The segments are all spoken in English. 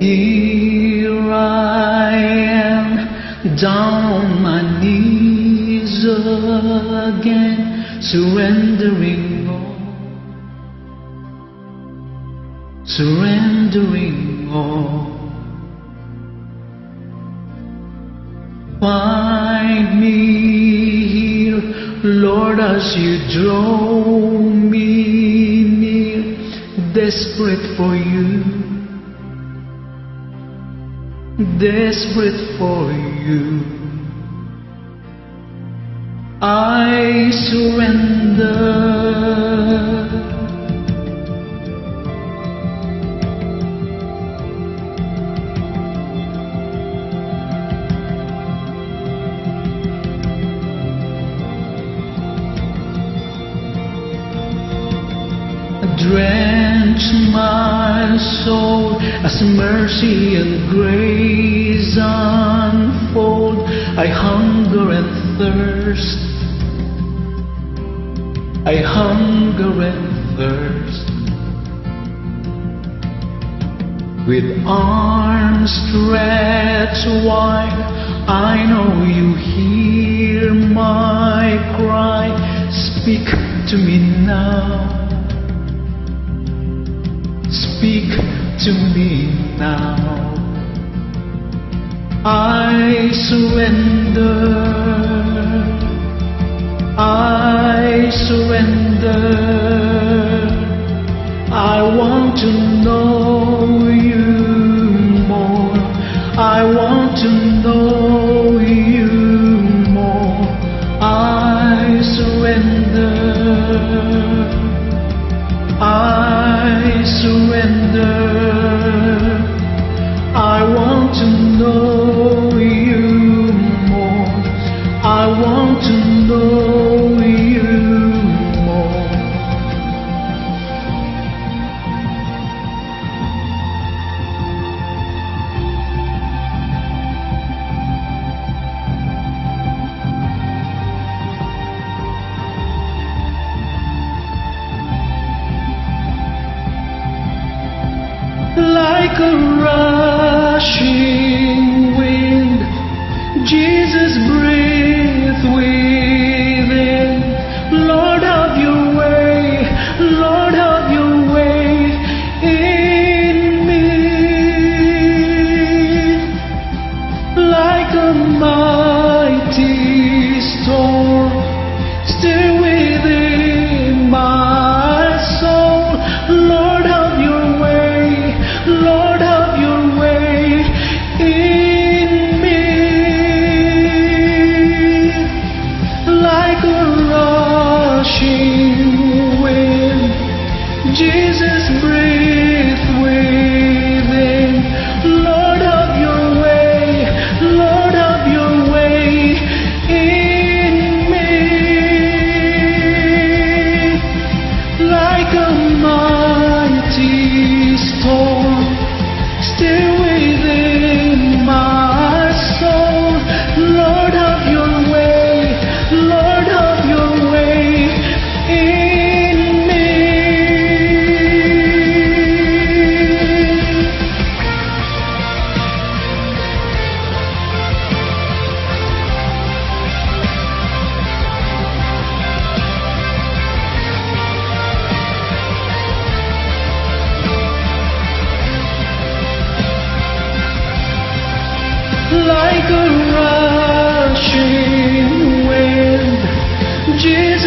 Here I am, down my knees again, surrendering all, surrendering all. Find me here, Lord, as you draw me near, desperate for you desperate for you. I surrender. Soul as mercy and grace unfold. I hunger and thirst. I hunger and thirst. With arms stretched wide, I know you hear my cry. Speak to me now. To me now. I surrender. I surrender. I want to know you more. I want to a rushing wind. Jesus, breathe within. Jesus, breathe within. Like a rushing wind. Jesus,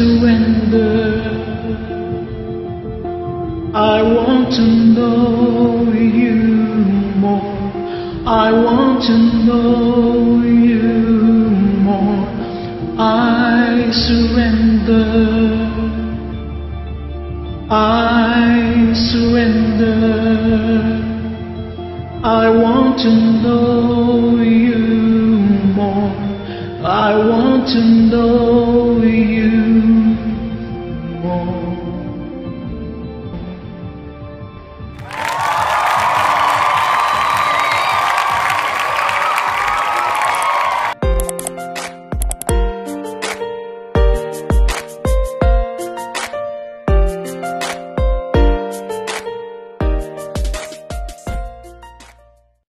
surrender. I want to know you more. I want to know you more. I surrender. I surrender. I want to know you more. I want to know